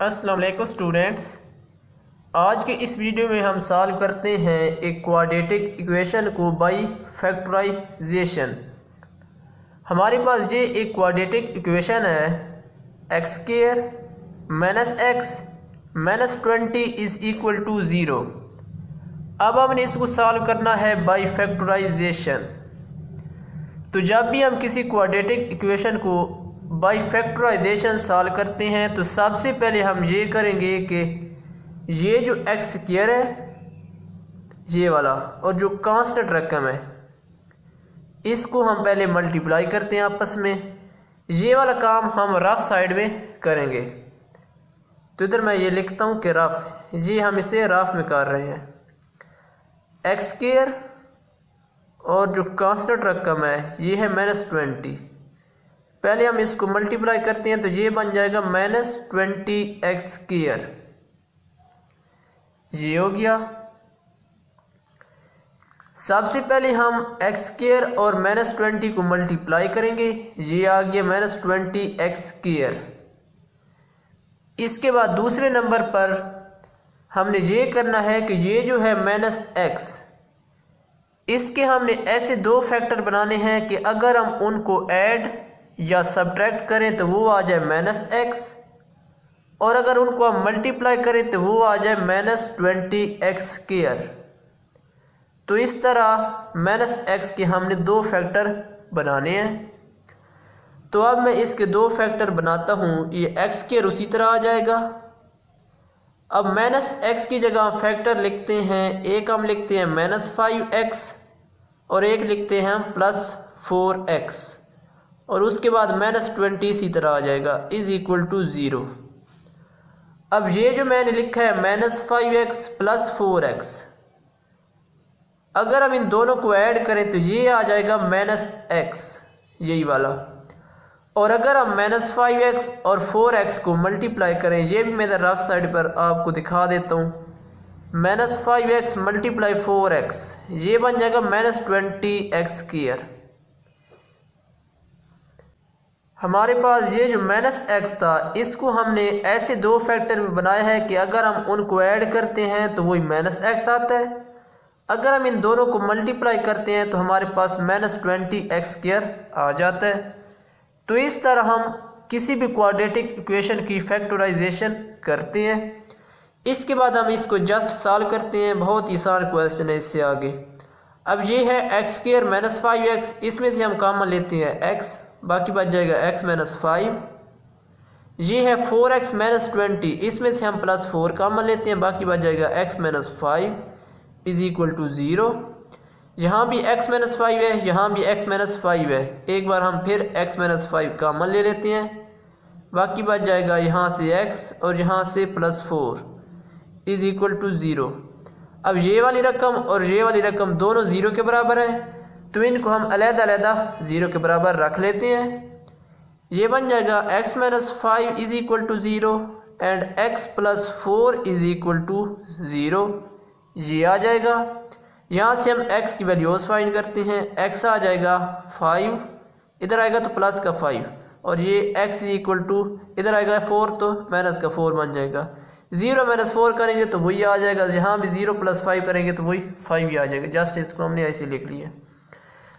वालेकुम स्टूडेंट्स। आज के इस वीडियो में हम सॉल्व करते हैं एक क्वाड्रेटिक इक्वेशन को बाई फैक्टराइजेशन हमारे पास ये एक क्वाड्रेटिक इक्वेशन है। X square minus x minus twenty is equal to zero अब हमने इसको सॉल्व करना है बाई फैक्टराइजेशन तो जब भी हम किसी क्वाड्रेटिक इक्वेशन को बाई फैक्टराइजेशन सॉल्व करते हैं तो सबसे पहले हम ये करेंगे कि ये जो एक्स स्क्र है, ये वाला, और जो कांस्टेंट रकम है, इसको हम पहले मल्टीप्लाई करते हैं आपस में। ये वाला काम हम रफ साइड में करेंगे। तो इधर मैं ये लिखता हूँ कि रफ ये हम इसे रफ में कर रहे हैं। एक्स स्केयर और जो कांस्टेंट रकम है, ये है माइनस ट्वेंटी पहले हम इसको मल्टीप्लाई करते हैं तो ये बन जाएगा माइनस ट्वेंटी एक्स स्केयर ये हो गया। सबसे पहले हम एक्स स्केयर और माइनस ट्वेंटी को मल्टीप्लाई करेंगे। ये आ गया माइनस ट्वेंटी एक्स स्केयर इसके बाद दूसरे नंबर पर हमने ये करना है कि ये जो है माइनस एक्स इसके हमने ऐसे दो फैक्टर बनाने हैं कि अगर हम उनको ऐड या सब्ट्रैक्ट करें तो वो आ जाए माइनस एक्स और अगर उनको हम मल्टीप्लाई करें तो वो आ जाए माइनस ट्वेंटी एक्स स्केयर तो इस तरह माइनस एक्स के हमने दो फैक्टर बनाने हैं। तो अब मैं इसके दो फैक्टर बनाता हूँ, ये एक्स स्केयर उसी तरह आ जाएगा। अब माइनस एक्स की जगह फैक्टर लिखते हैं, एक हम लिखते हैं माइनस फाइव एक्स और एक लिखते हैं हम प्लस फोर एक्स और उसके बाद माइनस ट्वेंटी इसी तरह आ जाएगा, इज़ इक्वल टू ज़ीरो। अब ये जो मैंने लिखा है, minus five x plus four x, अगर हम इन दोनों को ऐड करें तो ये आ जाएगा माइनस एक्स, यही वाला। और अगर हम माइनस फाइव एक्स और फोर एक्स को मल्टीप्लाई करें, ये भी मैं रफ साइड पर आपको दिखा देता हूँ। Minus five x multiply four x, ये बन जाएगा माइनस ट्वेंटी एक्स स्क्र हमारे पास ये जो माइनस एक्स था, इसको हमने ऐसे दो फैक्टर में बनाया है कि अगर हम उनको ऐड करते हैं तो वही माइनस एक्स आता है। अगर हम इन दोनों को मल्टीप्लाई करते हैं तो हमारे पास माइनस ट्वेंटी एक्स स्क्र आ जाता है। तो इस तरह हम किसी भी क्वाड्रेटिक इक्वेशन की फैक्टराइजेशन करते हैं। इसके बाद हम इसको जस्ट सॉल्व करते हैं। बहुत ही आसान क्वेश्चन है इससे आगे। अब ये है x square minus five x इसमें से हम कामन लेते हैं एक्स बाकी बच जाएगा एक्स माइनस फाइव ये है फोर एक्स माइनस ट्वेंटी इसमें से हम प्लस फोर कामन लेते हैं, बाकी बच जाएगा x minus five is equal to zero यहाँ भी x माइनस फाइव है, यहाँ भी x माइनस फाइव है। एक बार हम फिर x माइनस फाइव कामन ले लेते हैं। बाकी बच जाएगा यहाँ से x और यहाँ से plus four is equal to zero अब ये वाली रकम और ये वाली रकम दोनों ज़ीरो के बराबर है। तो इनको हम अलहदा अलहदा ज़ीरो के बराबर रख लेते हैं। ये बन जाएगा x minus five is equal to zero and x plus four is equal to zero ये आ जाएगा। यहाँ से हम एक्स की वैल्यूज़ फाइंड करते हैं। एक्स आ जाएगा फाइव इधर आएगा तो प्लस का फाइव और ये एक्स इज़ इक्वल टू इधर आएगा फोर तो माइनस का फोर बन जाएगा। ज़ीरो माइनस फोर करेंगे तो वही आ जाएगा। यहाँ भी ज़ीरो प्लस फाइव करेंगे तो वही फाइव ही आ जाएगा। जस्ट इसको हमने ऐसे लिख लिया।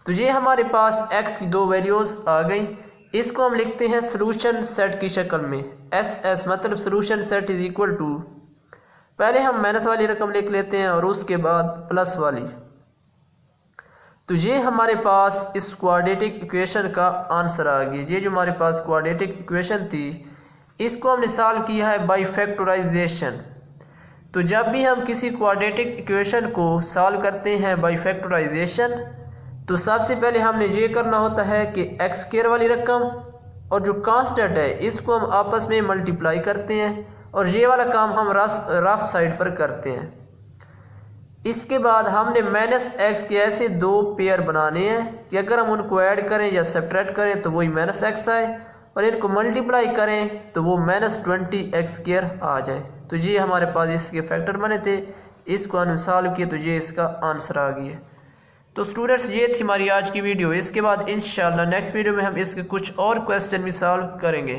तो ये हमारे पास एक्स की दो वैल्यूज़ आ गई। इसको हम लिखते हैं सोलूशन सेट की शक्ल में। एस एस मतलब solution set is equal to पहले हम माइनस वाली रकम लिख लेते हैं और उसके बाद प्लस वाली। तो ये हमारे पास इस क्वाड्रेटिक इक्वेशन का आंसर आ गया। ये जो हमारे पास क्वाड्रेटिक इक्वेशन थी, इसको हमने सॉल्व किया है बाय फैक्टराइजेशन तो जब भी हम किसी क्वाड्रेटिक इक्वेशन को सॉल्व करते हैं बाय फैक्टराइजेशन तो सबसे पहले हमने ये करना होता है कि एक्स केयर वाली रकम और जो कांस्टेंट है, इसको हम आपस में मल्टीप्लाई करते हैं और ये वाला काम हम रफ साइड पर करते हैं। इसके बाद हमने माइनस एक्स के ऐसे दो पेयर बनाने हैं कि अगर हम उनको ऐड करें या सब्ट्रैक्ट करें तो वही माइनस एक्स आए और इनको मल्टीप्लाई करें तो वो माइनस ट्वेंटी एक्स स्केयर आ जाए। तो ये हमारे पास इसके फैक्टर बने थे। इसको हमने सॉल्व किया तो ये इसका आंसर आ गया। तो स्टूडेंट्स ये थी हमारी आज की वीडियो इसके बाद इन नेक्स्ट वीडियो में हम इसके कुछ और क्वेश्चन भी सॉल्व करेंगे.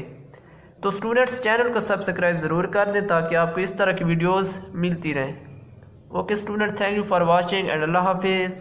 तो स्टूडेंट्स चैनल को सब्सक्राइब ज़रूर कर दें ताकि आपको इस तरह की वीडियोज़ मिलती रहें. Okay student thank you for watching and अल्लाह हाफिज़